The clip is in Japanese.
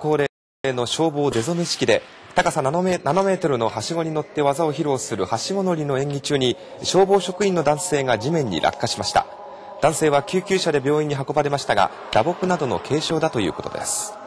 恒例の消防出初め式で高さ7メートルのはしごに乗って技を披露するはしご乗りの演技中に消防職員の男性が地面に落下しました。男性は救急車で病院に運ばれましたが打撲などの軽傷だということです。